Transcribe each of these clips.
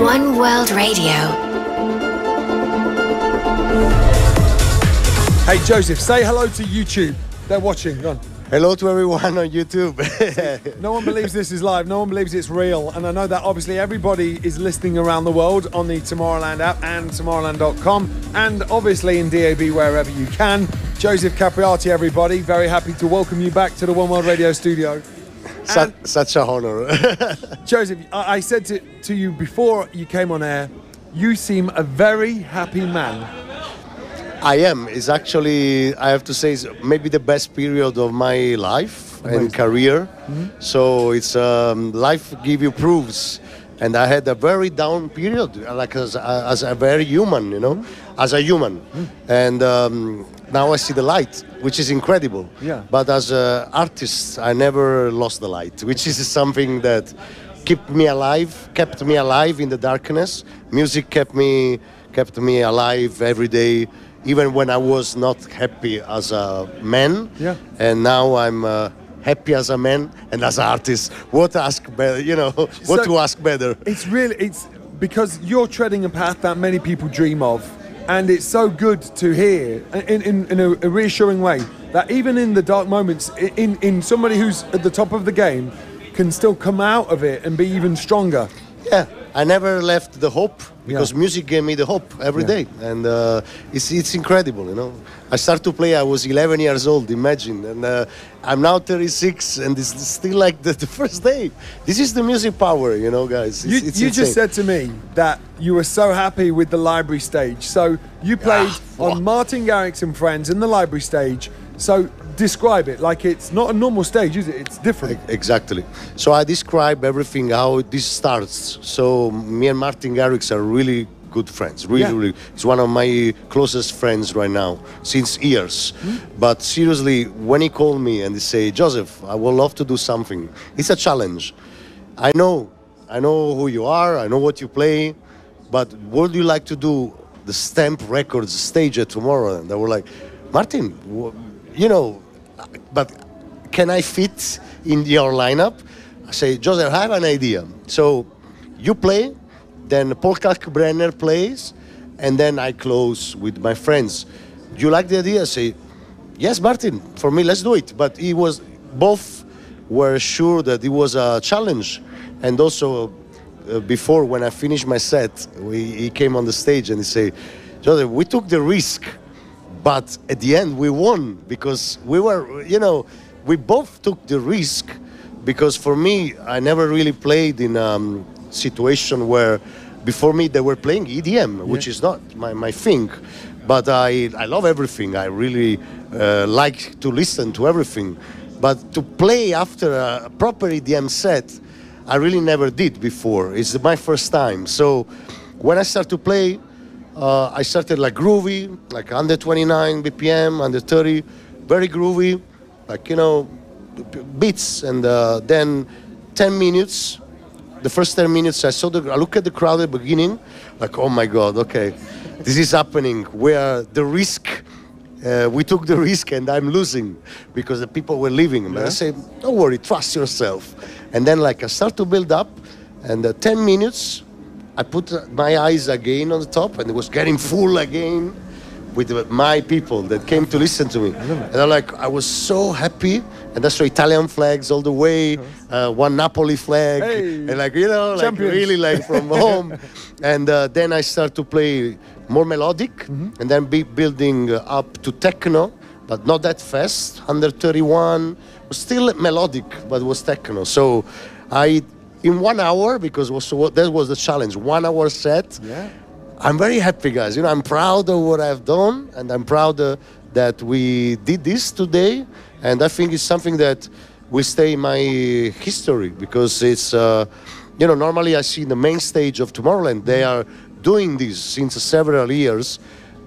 One World Radio. Hey Joseph, say hello to YouTube. They're watching. Go on. Hello to everyone on YouTube. No one believes this is live. No one believes it's real. And I know that obviously everybody is listening around the world on the Tomorrowland app and Tomorrowland.com and obviously in DAB wherever you can. Joseph Capriati, everybody. Very happy to welcome you back to the One World Radio studio. Such, such a honor. Joseph, I, I said to, to you before you came on air, you seem a very happy man. I am. It's actually, I have to say, it's maybe the best period of my life Amazing. and career. So it's um, life give you proofs. And I had a very down period, like as, as a very human, you know, as a human. And um, now I see the light, which is incredible. Yeah. But as an artist, I never lost the light, which is something that kept me alive, kept me alive in the darkness. Music kept me kept me alive every day, even when I was not happy as a man. Yeah. And now I'm uh, happy as a man and as an artist. What ask better? You know, what So- to ask better? It's really it's because you're treading a path that many people dream of, and it's so good to hear in, in, in a, a reassuring way that even in the dark moments, in in somebody who's at the top of the game, can still come out of it and be even stronger. Yeah, I never left the hope because Yeah. music gave me the hope every Yeah. day, and uh, it's it's incredible. You know, I started to play. I was 11 years old. Imagine, and uh, I'm now 36, and it's still like the, the first day. This is the music power, you know, guys. It's, You, it's you just said to me that you were so happy with the library stage. So you played Ah, on Martin Garrix and Friends in the library stage. So describe it like it's not a normal stage, is it? It's different. Exactly. So I describe everything how this starts. So me and Martin Garrix are really good friends. Really, Yeah. really. He's one of my closest friends right now since years. Hmm? But seriously, when he called me and he say, Joseph, I would love to do something. It's a challenge. I know, I know who you are. I know what you play. But would you like to do the Stamp Records stage at tomorrow? And they were like, Martin, you know, but can I fit in your lineup? I say, Joseph, I have an idea. So you play, then Paul Kalkbrenner plays, and then I close with my friends. Do you like the idea? I say, yes, Martin, for me, let's do it. But he was, both were sure that it was a challenge. And also, uh, before when I finished my set, we, he came on the stage and he said, Joseph, we took the risk but at the end we won because we were you know we both took the risk because for me i never really played in a um, situation where before me they were playing edm which is not my, my thing. But I, I love everything. I really uh, like to listen to everything. But to play after a proper edm set i really never did before. It's my first time. So when i start to play uh, I started like groovy, like under 29 BPM, under 30, very groovy, like you know, beats, and uh, then 10 minutes. The first 10 minutes, I saw the, I look at the crowd at the beginning, like oh my god, okay, this is happening. Where the risk, uh, we took the risk, and I'm losing because the people were leaving. But I say, don't worry, trust yourself. And then like I start to build up, and uh, 10 minutes. I put my eyes again on the top and it was getting full again with my people that came to listen to me. And I'm like, I was so happy. And that's why Italian flags all the way, uh, one Napoli flag, Hey, and like, you know, like champions. really like from home. And uh, then I start to play more melodic Mm-hmm. and then be building up to techno, but not that fast. 131 was still melodic, but was techno. So I, in one hour, because was so, that was the challenge, one hour set. Yeah. I'm very happy, guys. You know, I'm proud of what I've done, and I'm proud uh, that we did this today. And I think it's something that will stay in my history because it's, uh, you know, normally I see the main stage of Tomorrowland. They are doing this since several years,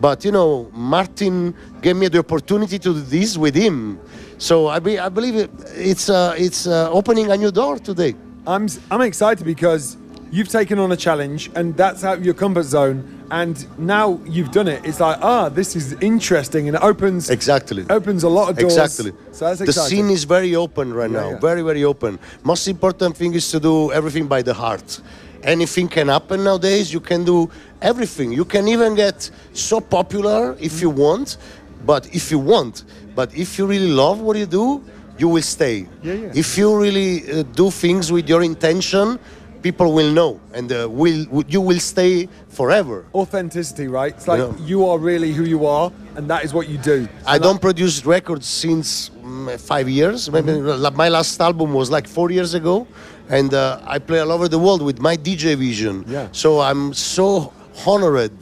but you know, Martin gave me the opportunity to do this with him. So I, be, I believe it, it's uh, it's uh, opening a new door today. I'm I'm excited because you've taken on a challenge and that's out of your comfort zone and now you've done it. It's like ah, this is interesting and it opens Exactly. opens a lot of doors. Exactly. So that's exciting. the scene is very open right Yeah, now. yeah. Very, very open. Most important thing is to do everything by the heart. anything can happen nowadays. You can do everything. You can even get so popular if you want, but if you want, but if you really love what you do, you will stay. Yeah, yeah. If you really uh, do things with your intention, people will know, and uh, will you will stay forever. Authenticity, right? It's like Yeah. you are really who you are, and that is what you do. I don't produce records since mm, five years. Maybe Mm-hmm. my last album was like four years ago, and uh, I play all over the world with my DJ vision. Yeah. So I'm so honored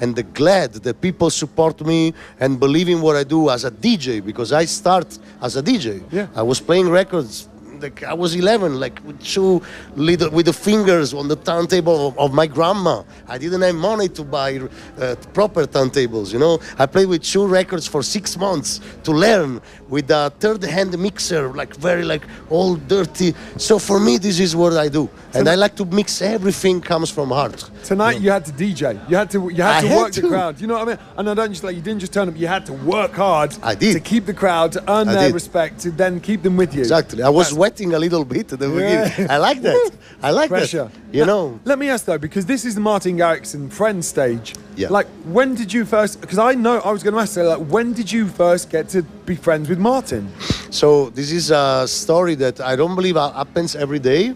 and the glad that people support me and believe in what I do as a DJ because I start as a DJ. Yeah. I was playing records. Like I was 11, like with two little with the fingers on the turntable of, of my grandma. I didn't have money to buy uh, proper turntables. You know, I played with two records for six months to learn with a third-hand mixer, like very like all dirty. So for me, this is what I do, and I like to mix everything comes from heart. Tonight you had to DJ. You had to you had I to had work the crowd. You know what I mean? And I don't just like you didn't just turn up. You had to work hard. I did. to keep the crowd to earn I their did. respect to then keep them with you. Exactly. I was That's sweating a little bit at the Yeah. beginning. I like that. I like pressure. that. You Now, know. Let me ask though, because this is the Martin Garrix and Friends stage. Yeah. Like, when did you first? Because I know I was going to ask. Like, when did you first get to be friends with Martin? So this is a story that I don't believe happens every day,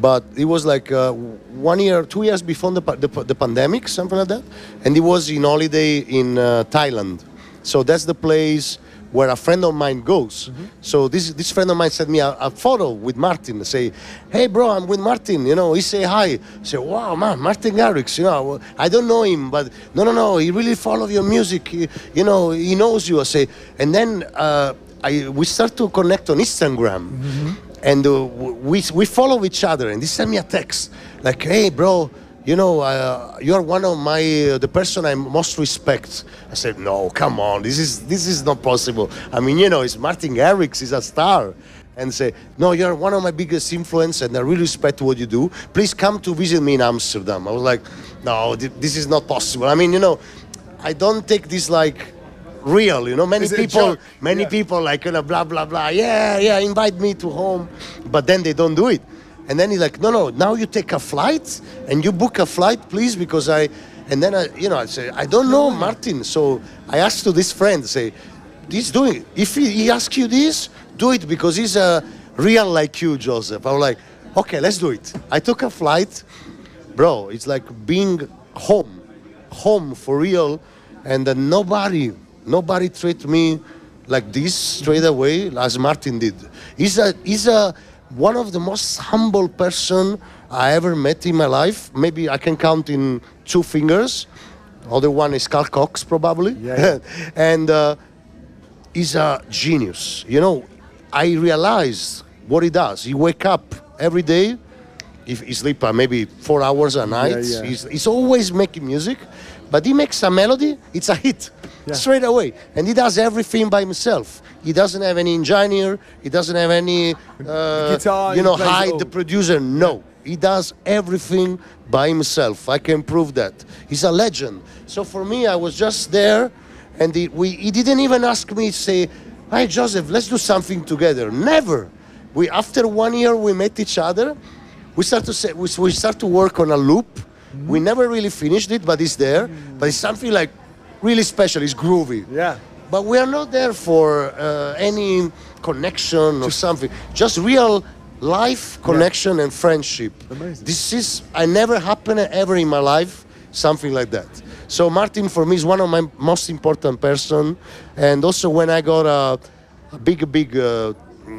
but it was like uh, one year, two years before the, the, the pandemic, something like that, and it was in holiday in uh, Thailand. So that's the place where a friend of mine goes. So this this friend of mine sent me a, a photo with Martin. Say, hey bro, I'm with Martin. You know, he say hi. I say, wow man, Martin Garrix. You know, I don't know him, but no, no, no. He really follow your music. He, you know, he knows you. I say, and then. Uh, I, we start to connect on Instagram, and uh, we, we follow each other. And he sent me a text like, "Hey, bro, you know, uh, you are one of my uh, the person I most respect." I said, "No, come on, this is this is not possible. I mean, you know, it's Martin Garrix, he's a star." And say, "No, you're one of my biggest influence, and I really respect what you do. Please come to visit me in Amsterdam." I was like, "No, thi- this is not possible. I mean, you know, I don't take this like." real you know many Is it a people many Yeah. people like you know blah blah blah yeah yeah invite me to home but then they don't do it and then he's like no no now you take a flight and you book a flight please because i and then i you know i say i don't know martin. So i asked to this friend say he's doing it. if he, he asks you this do it because he's a real like you joseph. I was like okay let's do it. I took a flight bro it's like being home home for real and uh, nobody nobody treat me like this straight away as martin did. He's a he's a one of the most humble person i ever met in my life maybe i can count in two fingers other one is carl cox probably Yeah. and uh, he's a genius. You know, I realized what he does. He wake up every day. If he sleep uh, maybe four hours a night, yeah. He's, he's always making music. But he makes a melody, it's a hit Yeah. straight away. And he does everything by himself. He doesn't have any engineer. He doesn't have any, uh, Guitar, you know, hide the producer. No, he does everything by himself. I can prove that. He's a legend. So for me, I was just there, and he, we, he didn't even ask me to say, "Hi, Joseph, let's do something together." Never. We after one year we met each other. We start to say, we, we start to work on a loop. We never really finished it, but it's there. But it's something like really special. It's groovy. Yeah. But we are not there for uh, any connection or something. Just real life connection and friendship. Amazing. This is I never happened ever in my life something like that. So Martin for me is one of my most important person. And also when I got a, a big big uh,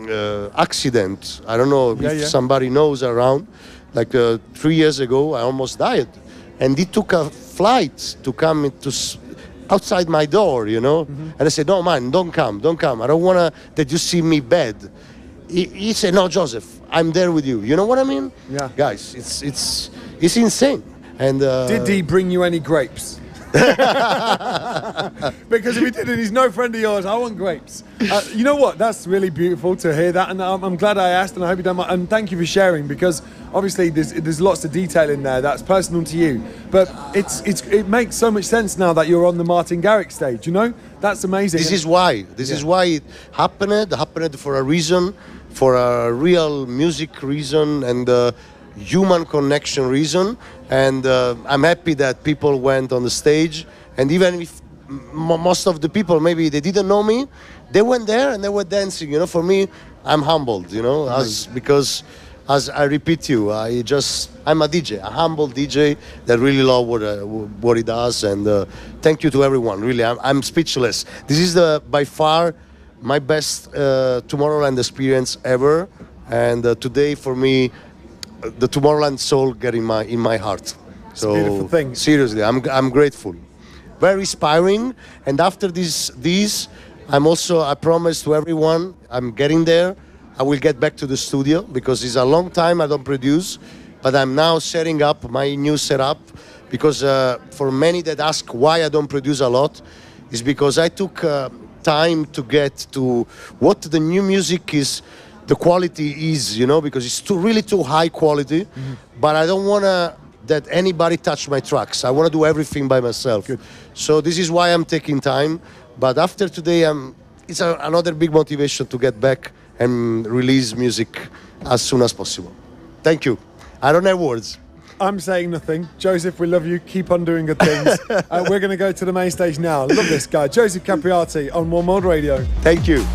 uh, accident, I don't know Yeah, if yeah. somebody knows around. Like uh, three years ago, I almost died, and he took a flight to come to outside my door, you know. Mm-hmm. And I said, "No, man, don't come, don't come. I don't wanna that you see me bad." He, he said, "No, Joseph, I'm there with you." You know what I mean? Yeah. Guys, it's it's it's insane. And uh, Did he bring you any grapes? because if he didn't, he's no friend of yours. I want grapes. Uh, you know what? That's really beautiful to hear that, and I'm, I'm glad I asked, and I hope you don't mind. And thank you for sharing because obviously there's there's lots of detail in there that's personal to you, but it's it's it makes so much sense now that you're on the Martin Garrix stage. You know, that's amazing. This is why. This is why it happened. Happened for a reason, for a real music reason, and uh, human connection reason. And uh, I'm happy that people went on the stage. And even if m- most of the people maybe they didn't know me, they went there and they were dancing. You know, for me, I'm humbled. You know, as because as I repeat you, I just I'm a DJ, a humble DJ that really love what uh, what he does, and uh, thank you to everyone. Really, I'm, I'm speechless. This is the by far my best uh, Tomorrowland experience ever, and uh, today for me, the Tomorrowland soul get in my in my heart. So beautiful thing. seriously, I'm I'm grateful, very inspiring. And after this this, I'm also I promise to everyone I'm getting there. I will get back to the studio because it's a long time I don't produce, but I'm now setting up my new setup because uh, for many that ask why I don't produce a lot, is because I took uh, time to get to what the new music is, the quality is, you know, because it's too really too high quality, but I don't wanna that anybody touch my tracks. I want to do everything by myself. So this is why I'm taking time. But after today, I'm, it's a, another big motivation to get back and release music as soon as possible. Thank you. I don't have words. I'm saying nothing. Joseph, we love you. Keep on doing good things. uh, we're going to go to the main stage now. Love this guy, Joseph Capriati on One World Radio. Thank you.